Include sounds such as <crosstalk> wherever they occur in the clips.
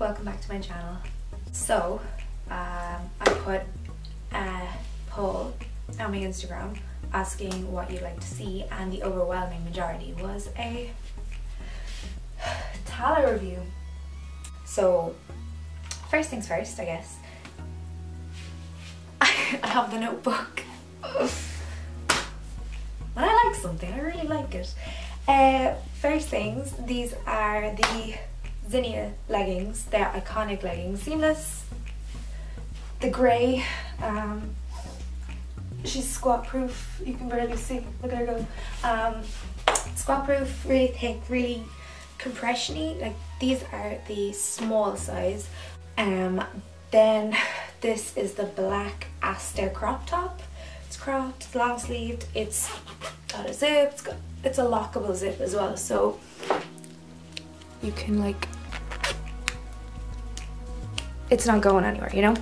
welcome back to my channel. So, um, I put a poll on my Instagram asking what you'd like to see and the overwhelming majority was a Tala review. So, first things first, I guess. <laughs> I have the notebook. when I like something, I really like it. Uh, first things, these are the Zinnia leggings. They're iconic leggings, seamless. The grey, um, she's squat proof. You can barely see. Look at her go. Um, squat proof, really thick, really compressiony. Like these are the small size. Um, then <sighs> this is the black Aster crop top. It's cropped, it's long sleeved. It's got a zip. It's got it's a lockable zip as well. So you can like it's not going anywhere, you know?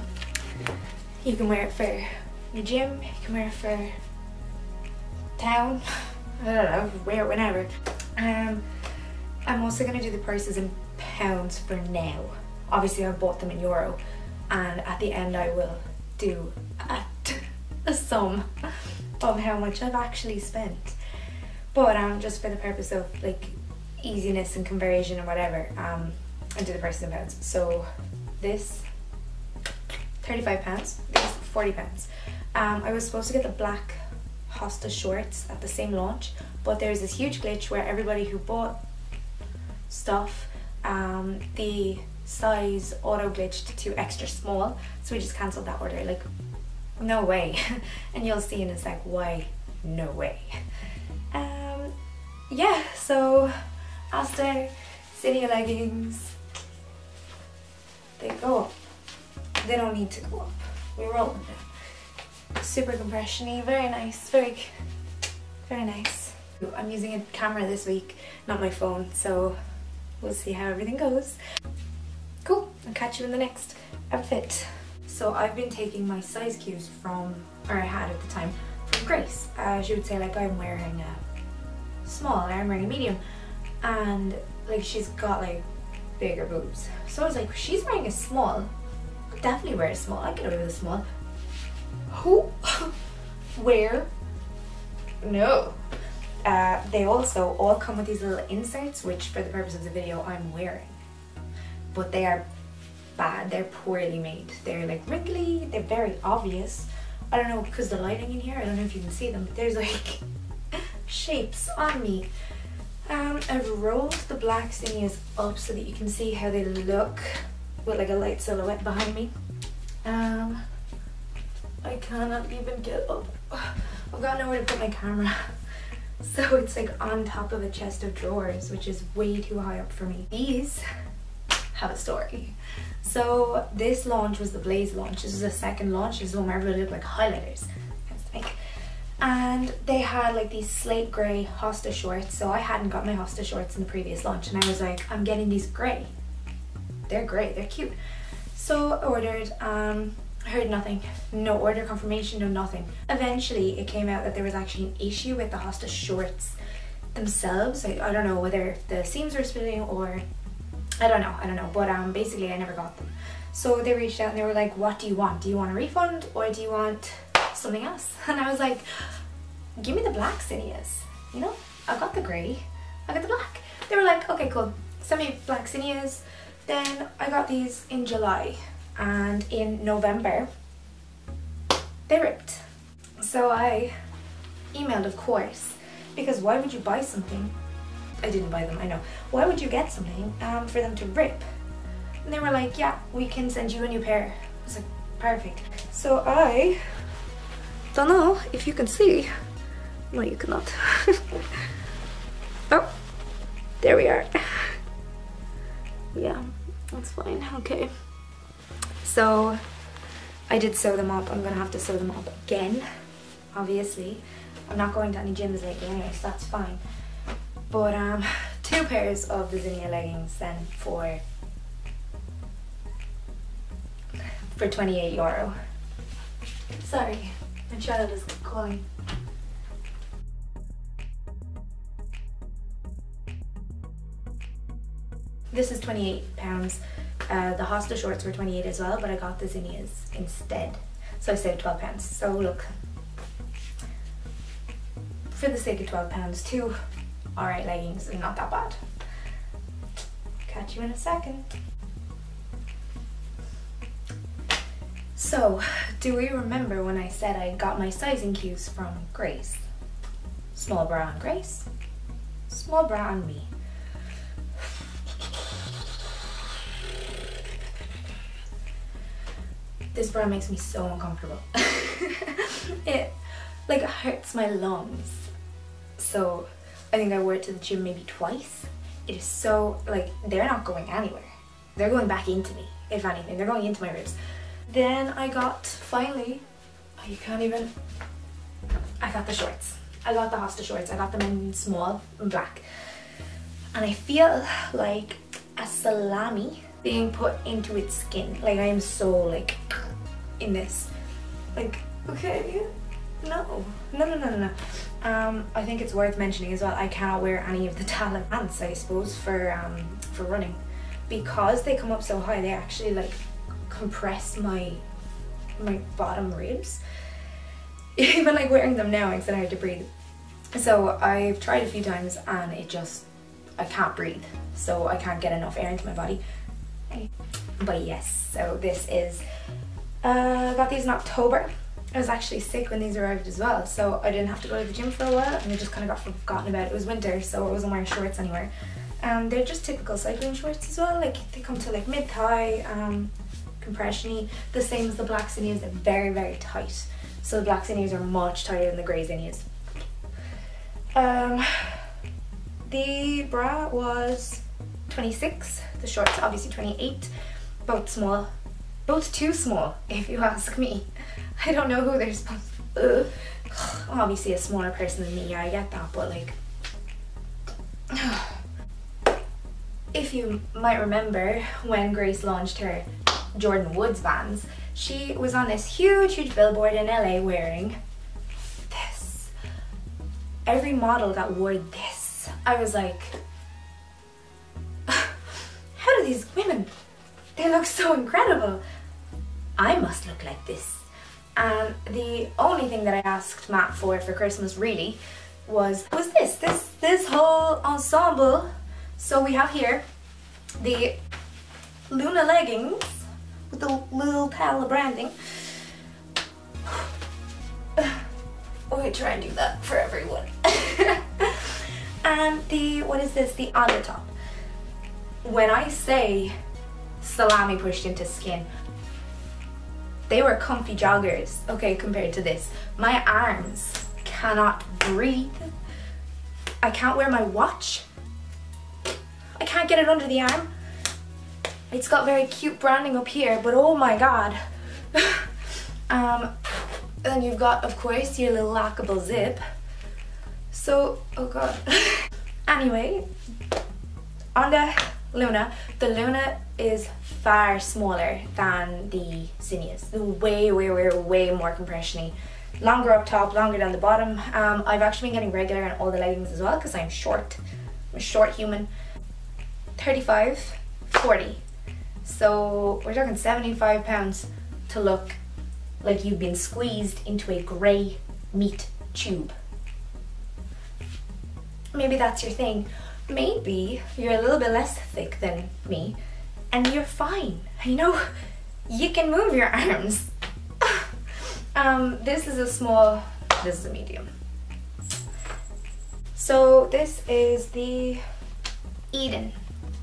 You can wear it for your gym, you can wear it for town, <laughs> I don't know, wear it whenever. Um, I'm also going to do the prices in pounds for now. Obviously I bought them in euro and at the end I will do a, a sum of how much I've actually spent. But um, just for the purpose of like easiness and conversion and whatever, um, and do the prices in pounds. So this 35 pounds these 40 pounds. Um, I was supposed to get the black Hosta shorts at the same launch but there's this huge glitch where everybody who bought stuff um, the size auto glitched to extra small so we just cancelled that order. Like no way. <laughs> And you'll see in a sec why. No way. Um, yeah so Aster City leggings they go up. They don't need to go up. We roll them down. Super compressiony, very nice, very, very nice. I'm using a camera this week, not my phone, so we'll see how everything goes. Cool, I'll catch you in the next outfit. So I've been taking my size cues from, or I had at the time, from Grace. Uh, she would say like I'm wearing a small, I'm wearing a medium, and like she's got like bigger boobs. So I was like, she's wearing a small. I'll definitely wear a small. I get away with a small. Who? <laughs> Where? No. Uh, they also all come with these little inserts, which for the purpose of the video, I'm wearing. But they are bad. They're poorly made. They're like wrinkly. They're very obvious. I don't know, because the lighting in here, I don't know if you can see them, but there's like <laughs> shapes on me um, I've rolled the black zinnias up so that you can see how they look with like a light silhouette behind me. Um, I cannot even get up. I've got nowhere to put my camera. <laughs> So it's like on top of a chest of drawers, which is way too high up for me. These have a story. So this launch was the Blaze launch. This is the second launch. This is one where everybody looked like highlighters and they had like these slate grey Hosta shorts so I hadn't got my Hosta shorts in the previous launch and I was like I'm getting these grey they're great they're cute. So I ordered um I heard nothing. No order confirmation no nothing. Eventually it came out that there was actually an issue with the Hosta shorts themselves. I, I don't know whether the seams were splitting or I don't know I don't know but um basically I never got them. So they reached out and they were like what do you want? Do you want a refund or do you want something else. <laughs> And I was like, give me the black zinnias. You know, I got the grey, I got the black. They were like, okay, cool, send me black zinnias. Then I got these in July and in November, they ripped. So I emailed, of course, because why would you buy something? I didn't buy them, I know. Why would you get something um, for them to rip? And they were like, yeah, we can send you a new pair. I was like, perfect. So I don't know if you can see. No, you cannot. <laughs> oh, there we are. yeah, that's fine. Okay. So I did sew them up. I'm gonna have to sew them up again, obviously. I'm not going to any gyms lately anyway, so that's fine. But um, two pairs of the Zinnia leggings then for for 28 euro. Sorry. My child is calling. This is 28 pounds. Uh, the Hosta shorts were 28 as well, but I got the zinnias instead. So I saved 12 pounds. So look, for the sake of 12 pounds, two alright leggings and not that bad. Catch you in a second. So, do we remember when I said I got my sizing cues from Grace? Small bra on Grace, small bra on me. This bra makes me so uncomfortable. <laughs> it like hurts my lungs. So I think I wore it to the gym maybe twice. It is so like they're not going anywhere. They're going back into me, if anything. They're going into my ribs. Then I got finally oh, you can't even I got the shorts. I got the Hosta shorts. I got them in small and black. And I feel like a salami being put into its skin. Like I am so like in this. Like, okay, no, no, no, no, no. Um, I think it's worth mentioning as well. I cannot wear any of the Tala pants, I suppose, for um, for running, because they come up so high. They actually like compress my my bottom ribs. <laughs> Even like wearing them now, it's hard to breathe. So I've tried a few times and it just I can't breathe. So I can't get enough air into my body. But yes, so this is uh, got these in October. I was actually sick when these arrived as well, so I didn't have to go to the gym for a while and I just kind of got forgotten about it. Was winter, so I wasn't wearing shorts anywhere. Um, they're just typical cycling shorts as well, like they come to like mid-thigh, um, compression The same as the black zinnias, they're very, very tight. So the black zinnias are much tighter than the grey zinnias. Um, the bra was 26, the shorts obviously 28, both small both too small, <laughs> if you ask me. I don't know who they're supposed to... Obviously a smaller person than me, yeah, I get that, but like... <sighs> if you might remember when Grace launched her Jordyn Woods Vans, she was on this huge, huge billboard in LA wearing this. Every model that wore this, I was like, <sighs> how do these women, they look so incredible. I must look like this. And the only thing that I asked Matt for for Christmas really was was this, this, this whole ensemble. So we have here the Luna leggings with the little Tala branding. <sighs> We try and do that for everyone. <laughs> and the, what is this, the on the top. When I say salami pushed into skin, they were comfy joggers, okay, compared to this. My arms cannot breathe. I can't wear my watch. I can't get it under the arm. It's got very cute branding up here, but oh my god. <laughs> um, then you've got, of course, your little lockable zip. So, oh god. <laughs> anyway, on the Luna, the Luna is far smaller than the Zinnias. Way, way, way, way more compression Longer up top, longer down the bottom. Um, I've actually been getting regular on all the leggings as well because I'm short. I'm a short human. 35, 40. So we're talking 75 pounds to look like you've been squeezed into a grey meat tube. Maybe that's your thing. Maybe you're a little bit less thick than me and you're fine. You know, you can move your <laughs> arms. um, this is a small, this is a medium. So this is the Eden.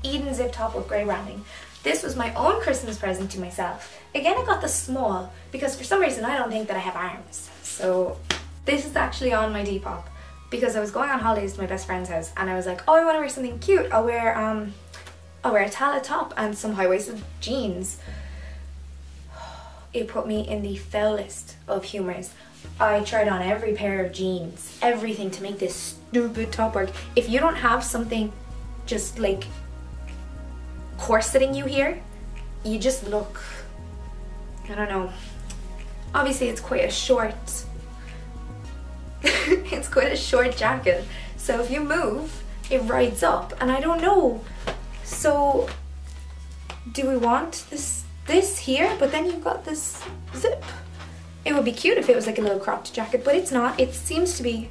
Eden zip top with grey rounding. This was my own Christmas present to myself. Again, I got the small because for some reason I don't think that I have arms. So this is actually on my Depop because I was going on holidays to my best friend's house and I was like, oh, I want to wear something cute. I'll wear um, I'll wear a Tala top and some high-waisted jeans. It put me in the foulest of humours. I tried on every pair of jeans, everything to make this stupid top work. If you don't have something just like corseting you here, you just look, I don't know. Obviously it's quite a short, <laughs> it's quite a short jacket. So if you move, it rides up and I don't know so do we want this this here? But then you've got this zip. It would be cute if it was like a little cropped jacket, but it's not. It seems to be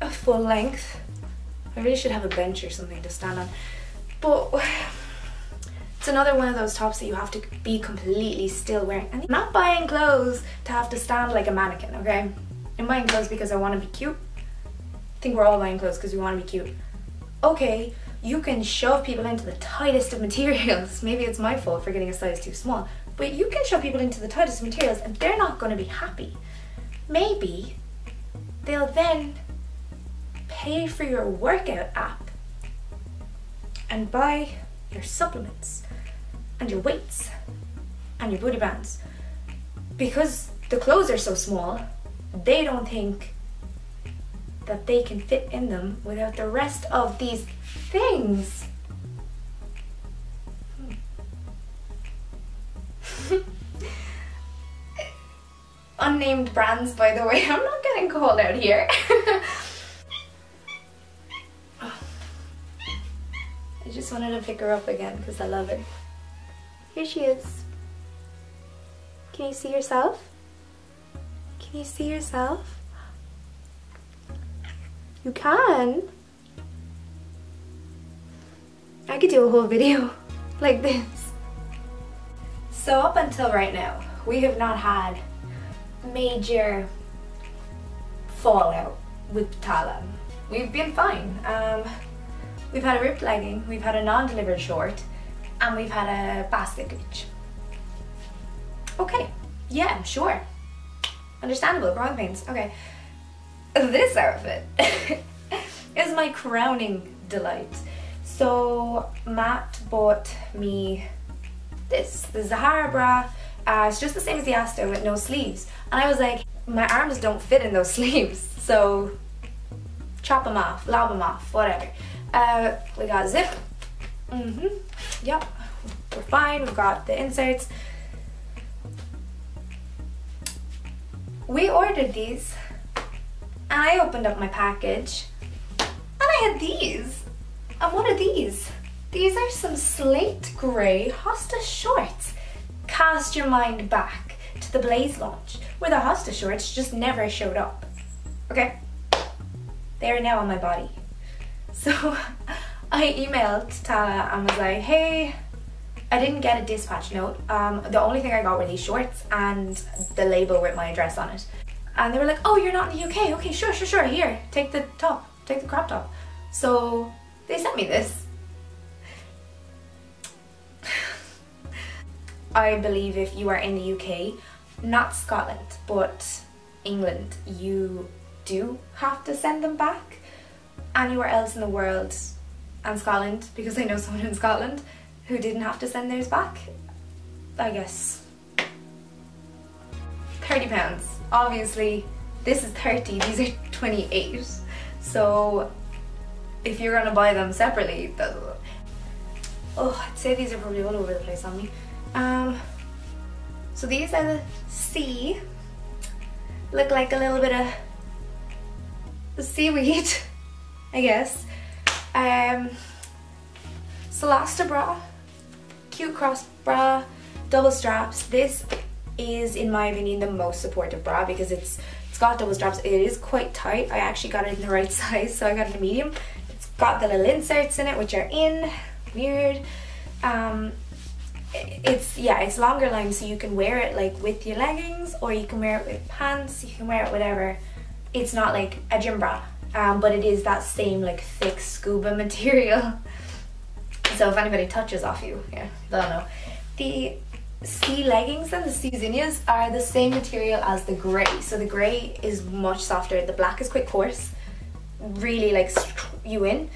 a full length. I really should have a bench or something to stand on. But it's another one of those tops that you have to be completely still wearing. And I'm not buying clothes to have to stand like a mannequin, okay? I'm buying clothes because I want to be cute. I think we're all buying clothes because we want to be cute. Okay, you can shove people into the tightest of <laughs> materials. Maybe it's my fault for getting a size too small, but you can shove people into the tightest materials and they're not going to be happy. Maybe they'll then pay for your workout app and buy your supplements and your weights and your booty bands. Because the clothes are so small, they don't think that they can fit in them without the rest of these things. <laughs> Unnamed brands, by the way. <laughs> I'm not getting called out here. <laughs> I just wanted to pick her up again because I love her. Here she is. Can you see yourself? Can you see yourself? You can. I could do a whole video <laughs> like this. So up until right now, we have not had major fallout with Tala. We've been fine. Um, we've had a ripped legging, we've had a non-delivered short, and we've had a basket glitch. Okay, yeah, sure. Understandable, growing pains. Okay. This outfit <laughs> is my crowning delight. So Matt bought me this, the Zahara bra. Uh, it's just the same as the Asta with no sleeves. And I was like, my arms don't fit in those <laughs> sleeves. So chop them off, lob them off, whatever. Uh, we got zip. Mm-hmm. Yep. We're fine. We've got the inserts. We ordered these and I opened up my package and I had these. And what are these? These are some slate grey Hosta shorts. Cast your mind back to the Blaze launch, where the Hosta shorts just never showed up. Okay? They are now on my body. <laughs> So I emailed Tala and was like, hey, I didn't get a dispatch note. Um, the only thing I got were these shorts and the label with my address on it. And they were like, oh, you're not in the UK. Okay, sure, sure, sure. Here, take the top, take the crop top. So they sent me this. <sighs> I believe if you are in the UK, not Scotland, but England, you do have to send them back. Anywhere else in the world, and Scotland, because I know someone in Scotland who didn't have to send theirs back, I guess 30 pounds. Obviously, this is 30, these are 28. So if you're gonna buy them separately, oh, I'd say these are probably all over the place on me. Um, so these are the C. Look like a little bit of seaweed, <laughs> I guess. Um, bra, cute cross bra, double straps. This is, in my opinion, the most supportive bra because it's it's got double straps. It is quite tight. I actually got it in the right <laughs> size, so I got it in medium It's got the little inserts in it which are in weird um it's yeah it's longer line so you can wear it like with your leggings or you can wear it with pants you can wear it whatever it's not like a gym bra um, but it is that same like thick scuba <laughs> material so if anybody touches off you yeah they'll know the C leggings and the C zinnias are the same material as the grey so the grey is much softer the black is quite coarse really like you in,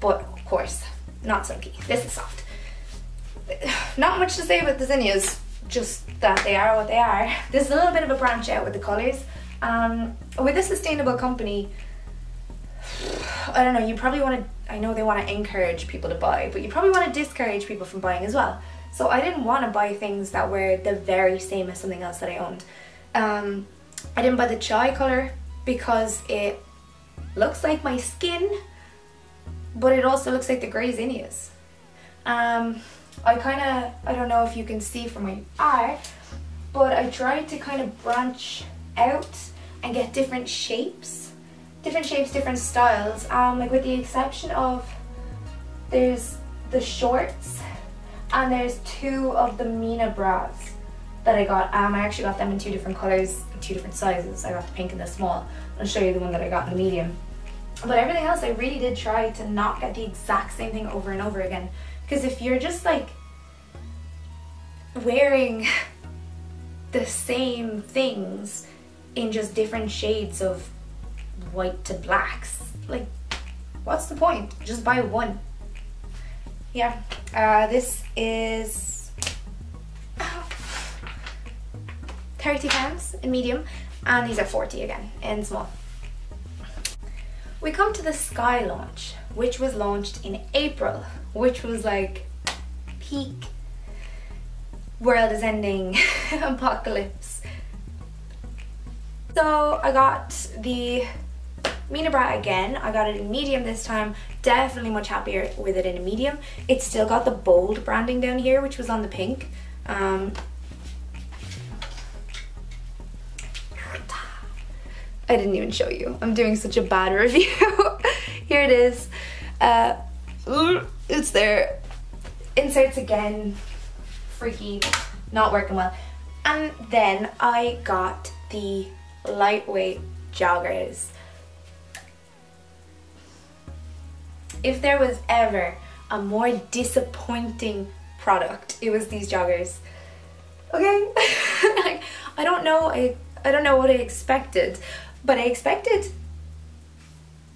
but of course, not silky. This is soft. <sighs> Not much to say about the zinnias, just that they are what they are. <laughs> There's a little bit of a branch out with the colours. Um, with a sustainable company, I don't know, you probably want to, I know they want to encourage people to buy, but you probably want to discourage people from buying as well. So I didn't want to buy things that were the very same as something else that I owned. Um, I didn't buy the chai colour because it looks like my skin, but it also looks like the grey zinnias. Um, I kind of, I don't know if you can see from my eye, but I tried to kind of branch out and get different shapes. Different shapes, different styles. Um, like with the exception of, there's the shorts and there's two of the Mina bras that I got. Um, I actually got them in two different colours, two different sizes. I got the pink and the small. I'll show you the one that I got in the medium. But everything else, I really did try to not get the exact same thing over and over again. Because if you're just like wearing <laughs> the same things in just different shades of white to blacks, like what's the point? Just buy one. Yeah, uh, this is 30 pounds in medium and these are 40 again in small. We come to the Sky launch, which was launched in April, which was like peak world is ending <laughs> apocalypse. So I got the Mina bra again. I got it in medium this time. Definitely much happier with it in a medium. It's still got the bold branding down here, which was on the pink. Um, I didn't even show you. I'm doing such a bad <laughs> review. Here it is. Uh, it's there. Inserts again. Freaky. Not working well. And then I got the lightweight joggers. If there was ever a more disappointing product, it was these joggers. Okay? <laughs> I don't know, I, I don't know what I expected but I expected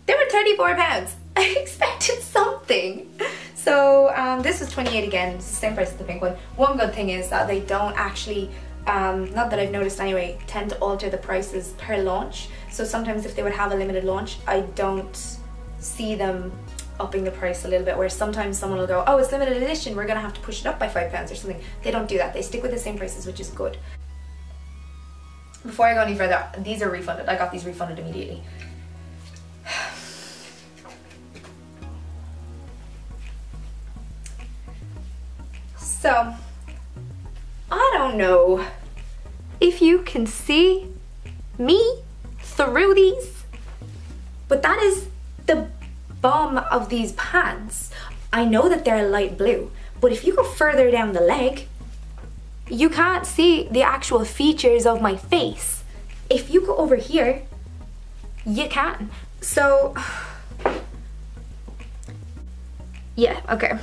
they were 34 pounds. <laughs> I expected something. So um, this was 28 again, same price as the pink one. One good thing is that they don't actually, um, not that I've noticed anyway, tend to alter the prices per launch. So sometimes if they would have a limited launch, I don't see them upping the price a little bit where sometimes someone will go, oh it's limited edition, we're gonna have to push it up by five pounds or something. They don't do that, they stick with the same prices which is good. Before I go any further, these are refunded. I got these refunded immediately. <sighs> So, I don't know if you can see me through these, but that is the bum of these pants. I know that they're light blue, but if you go further down the leg, you can't see the actual features of my face. If you go over here, you can. So, <sighs> yeah, okay.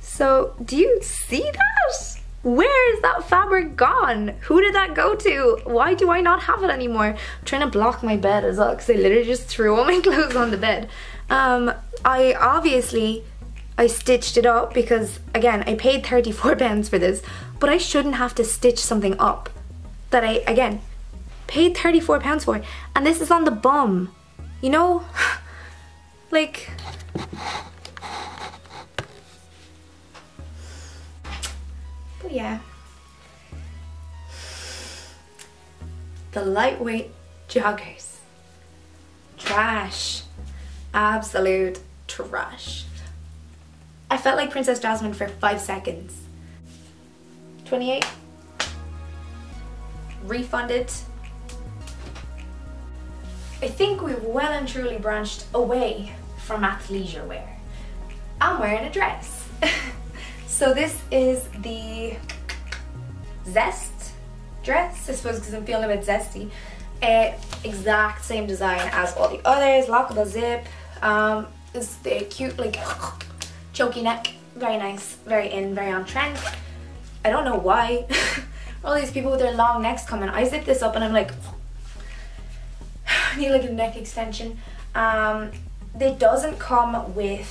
So, do you see that? Where is that fabric gone? Who did that go to? Why do I not have it anymore? I'm trying to block my bed as well because I literally just <laughs> threw all my <laughs> clothes on the bed. Um, I obviously I stitched it up because, again, I paid 34 <laughs> pounds for this, but I shouldn't have to stitch something up that I, again, paid 34 pounds for. And this is on the bum, you know? like... But yeah. The lightweight joggers. Trash. Absolute trash. I felt like Princess Jasmine for five seconds. 28. Refunded. I think we've well and truly branched away from athleisure wear. I'm wearing a dress. <laughs> so this is the Zest dress, I suppose because I'm feeling a bit zesty. Uh, exact same design as all the others, lockable zip. Um, it's the cute like Choky neck, very nice, very in, very on trend. I don't know why. <laughs> All these people with their long necks coming. I zip this up and I'm like, <sighs> I need like a neck extension. Um, it doesn't come with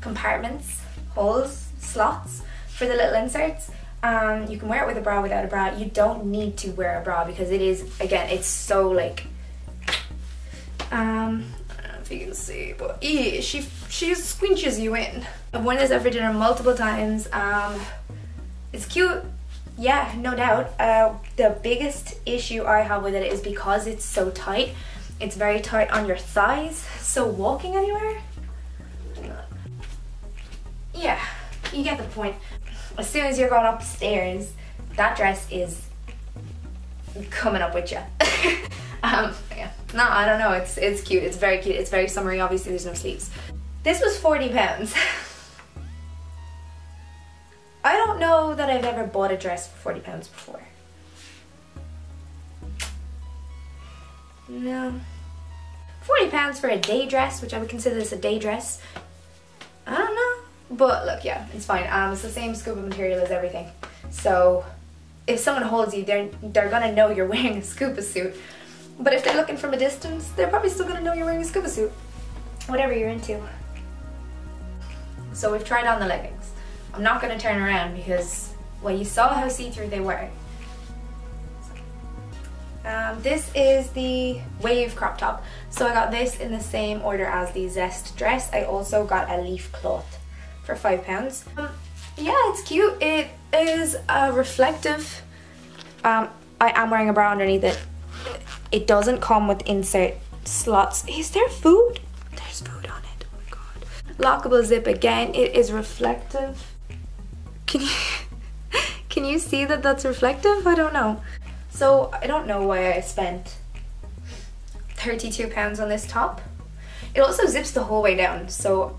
compartments, holes, slots for the little inserts. Um, you can wear it with a bra, without a bra. You don't need to wear a bra because it is, again, it's so like, um, if you can see, but yeah, she she squinches you in. I've worn this out for dinner multiple times. Um, it's cute, yeah, no doubt. Uh, the biggest issue I have with it is because it's so tight. It's very tight on your thighs, so walking anywhere, yeah, you get the point. As soon as you're going upstairs, that dress is coming up with you. <laughs> um, yeah. No, I don't know. It's it's cute. It's very cute. It's very summery. Obviously, there's no sleeves. This was 40 pounds. <laughs> I don't know that I've ever bought a dress for 40 pounds before. No. 40 pounds for a day dress, which I would consider this a day dress. But look, yeah, it's fine. Um, it's the same scuba material as everything. So if someone holds you, they're, they're gonna know you're <laughs> wearing a scuba suit. But if they're looking from a distance, they're probably still gonna know you're wearing a scuba suit. Whatever you're into. So we've tried on the leggings. I'm not gonna turn around because, well, you saw how see-through they were. Um, this is the wave crop top. So I got this in the same order as the Zest dress. I also got a leaf cloth for five pounds. Um, yeah, it's cute. It is reflective. Um, I am wearing a bra underneath it. It doesn't come with insert slots. Is there food? There's food on it. Oh my god. Lockable zip again. It is reflective. Can you <laughs> can you see that that's reflective? I don't know. So I don't know why I spent 32 pounds on this top. It also zips the whole way down, so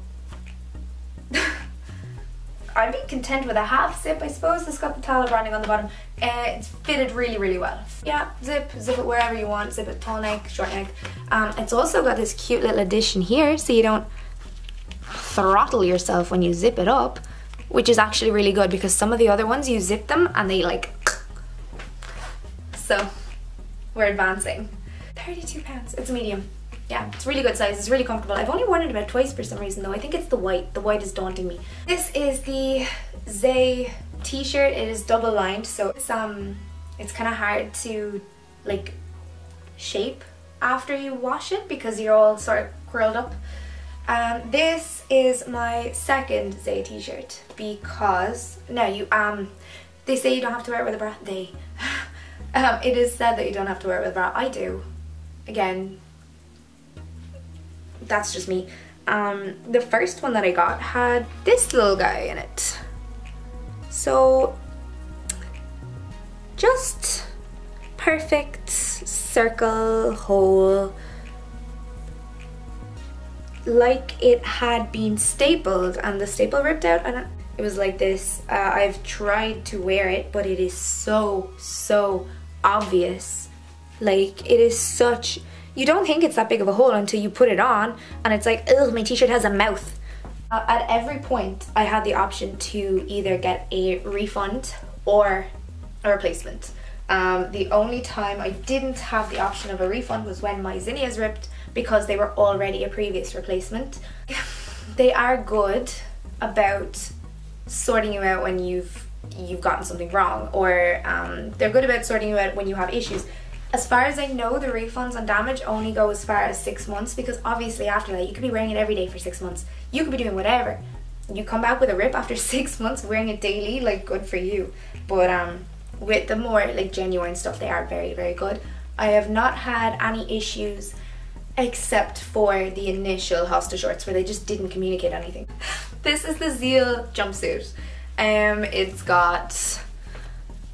I'd be content with a half zip, I suppose. It's got the Tala branding on the bottom. Uh, it's fitted really, really well. Yeah, zip, zip it wherever you want. Zip it tall neck, short neck. Um, it's also got this cute little addition here, so you don't throttle yourself when you zip it up, which is actually really good because some of the other ones you zip them and they like. <clears throat> So, we're advancing. 32 pounds. It's a medium yeah, it's really good size. It's really comfortable. I've only worn it about twice for some reason though. I think it's the white. The white is daunting me. This is the Zay t-shirt. It is double lined, so it's um, it's kind of hard to like shape after you wash it because you're all sort of curled up. Um, this is my second Zay t-shirt because now you um, they say you don't have to wear it with a bra. They, <laughs> um, it is said that you don't have to wear it with a bra. I do. Again, that's just me. Um, the first one that I got had this little guy in it. So just perfect circle hole like it had been stapled and the staple ripped out and it was like this. Uh, I've tried to wear it but it is so so obvious like it is such you don't think it's that big of a hole until you put it on and it's like, ugh, my t-shirt has a mouth. Uh, at every point, I had the option to either get a refund or a replacement. Um, the only time I didn't have the option of a refund was when my zinnias ripped because they were already a previous replacement. <laughs> they are good about sorting you out when you've you've gotten something wrong or um, they're good about sorting you out when you have issues as far as I know, the refunds on damage only go as far as six months because obviously after that you could be wearing it every day for six months. You could be doing whatever. You come back with a rip after <laughs> six months wearing it daily, like good for you. But um, with the more like genuine stuff, they are very very good. I have not had any issues except for the initial Hosta shorts where they just didn't communicate anything. <laughs> this is the Zeal jumpsuit. Um, it's got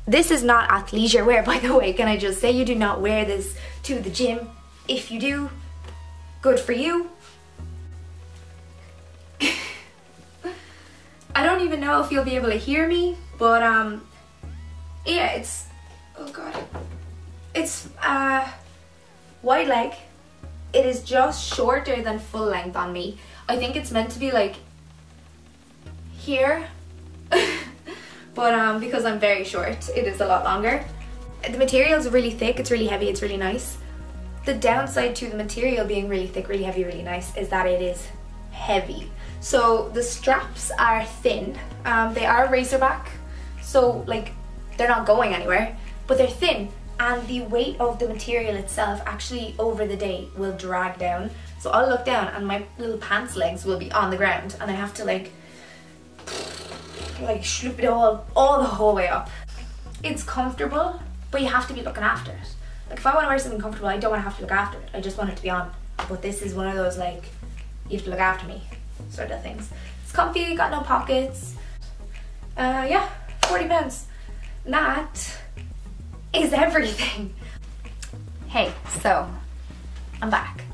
this is not athleisure wear, <laughs> by the way. Can I just say you do not wear this to the gym? If you do, good for you. <laughs> I don't even know if you'll be able to hear me, but um, yeah, it's, oh god. It's uh, wide leg. It is just shorter than full length on me. I think it's meant to be like here <laughs> but um, because I'm very short, it is a lot longer. The material is really thick, it's really heavy, it's really nice. The downside to the material being really thick, really heavy, really nice is that it is heavy. So the straps are thin. Um, they are racerback, so like they're not going anywhere, but they're thin and the weight of the material itself actually over the day will drag down. So I'll look down and my little pants legs will be on the ground and I have to like like sloop it all, all the whole way up. It's comfortable, but you have to be looking after it. Like if I want to wear something comfortable, I don't want to have to look after it. I just want it to be on. But this is one of those like, you have to look after me sort of things. It's comfy, got no pockets. Uh, yeah, 40 pounds. That is <laughs> everything. Hey, so I'm back.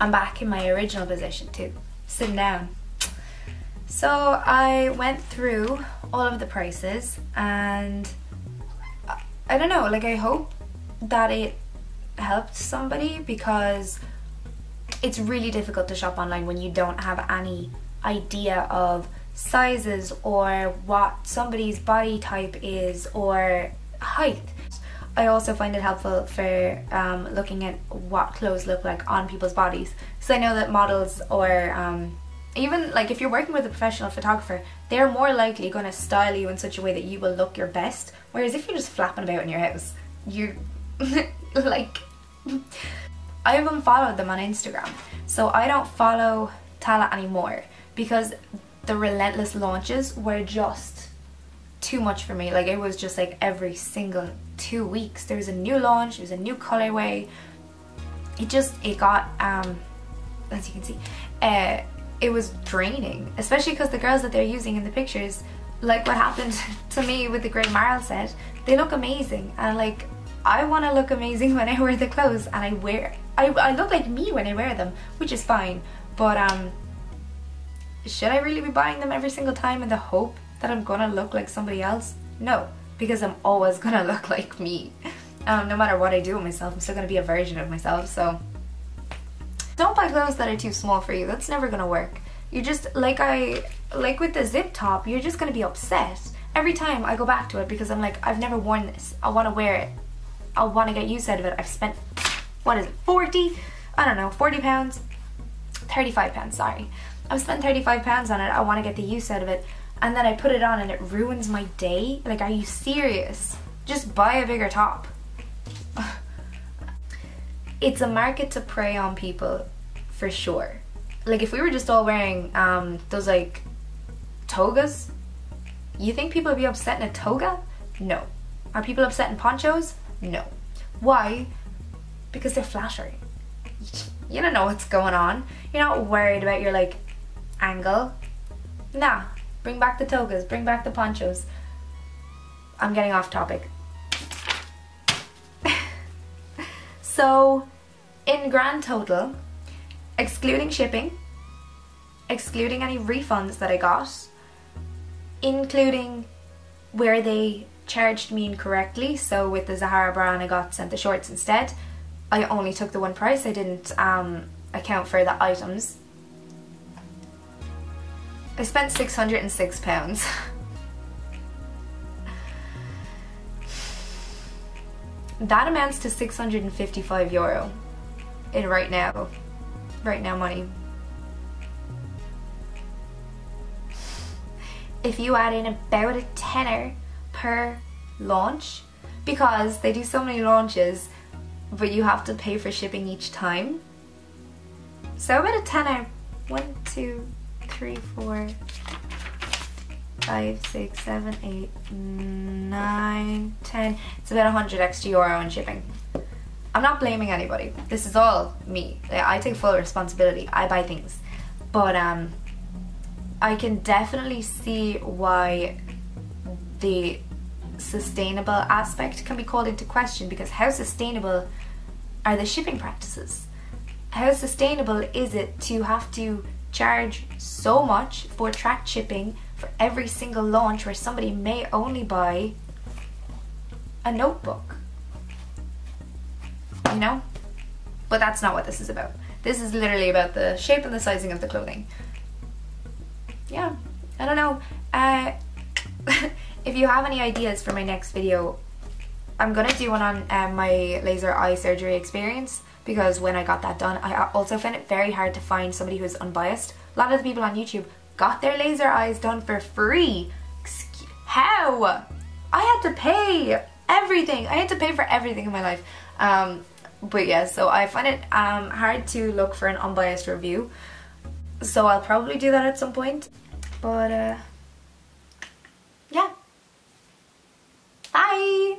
I'm back in my original position too, sitting down. So I went through all of the prices and I don't know, like I hope that it helped somebody because it's really difficult to shop online when you don't have any idea of sizes or what somebody's body type is or height. I also find it helpful for um, looking at what clothes look like on people's bodies. So I know that models or um, even like if you're working with a professional photographer, they're more likely going to style you in such a way that you will look your best. Whereas if you're just flapping about in your house, you're <laughs> like I've unfollowed them on Instagram. So I don't follow Tala anymore because the relentless launches were just too much for me. Like it was just like every single two weeks there was a new launch, there was a new colorway. It just, it got, um, as you can see, uh, it was draining, especially because the girls that they're using in the pictures, like what happened <laughs> to me with the grey marl set, they look amazing and like I want to look amazing <laughs> when I wear the clothes and I wear I, I look like me when I wear them which is fine but um should I really be buying them every single time in the hope that I'm gonna look like somebody else? No, because I'm always <laughs> gonna look like me. Um, no matter what I do with myself, I'm still gonna be a version of myself, so don't buy clothes that are too small for you. That's never gonna work. You just, like I, like with the zip top, you're just gonna be upset every time I go back to it because I'm like, I've never worn this. I wanna wear it. I wanna get use out of it. I've spent, what is it, 40? I don't know, 40 pounds? 35 pounds, sorry. I've spent 35 pounds on it. I wanna get the use out of it and then I put it on and it ruins my day? Like, are you serious? Just buy a bigger top. It's a market to prey on people for sure. Like, if we were just all wearing um, those like togas, you think people would be upset in a toga? No. Are people upset in ponchos? No. Why? Because they're flattering. You don't know what's going on. You're not worried about your like angle. Nah, Bring back the togas, bring back the ponchos. I'm getting off topic. So, in grand total, excluding shipping, excluding any refunds that I got, including where they charged me incorrectly, so with the Zahara brand I got sent the shorts instead, I only took the one price, I didn't um, account for the items. I spent 606 <laughs> that amounts to 655 euro in right now, right now money. If you add in about a tenner per launch, because they do so many launches, but you have to pay for shipping each time. So about a tenner, one, two, three, four, five, six, seven, eight, nine, ten. It's about 100 extra euro in shipping. I'm not blaming anybody. This is all me. I take full responsibility. I buy things. But um, I can definitely see why the sustainable aspect can be called into question because how sustainable are the shipping practices? How sustainable is it to have to charge so much for tracked shipping for every single launch where somebody may only buy a notebook. You know? But that's not what this is about. This is literally about the shape and the sizing of the clothing. Yeah, I don't know. Uh, <laughs> if you have any ideas for my next video, I'm gonna do one on um, my laser eye surgery experience because when I got that done, I also found it very hard to find somebody who's unbiased. A lot of the people on YouTube got their laser eyes done for free. Excuse how? I had to pay everything. I had to pay for everything in my life. Um, but yeah, so I find it um, hard to look for an unbiased review. So I'll probably do that at some point. But uh, yeah. Bye!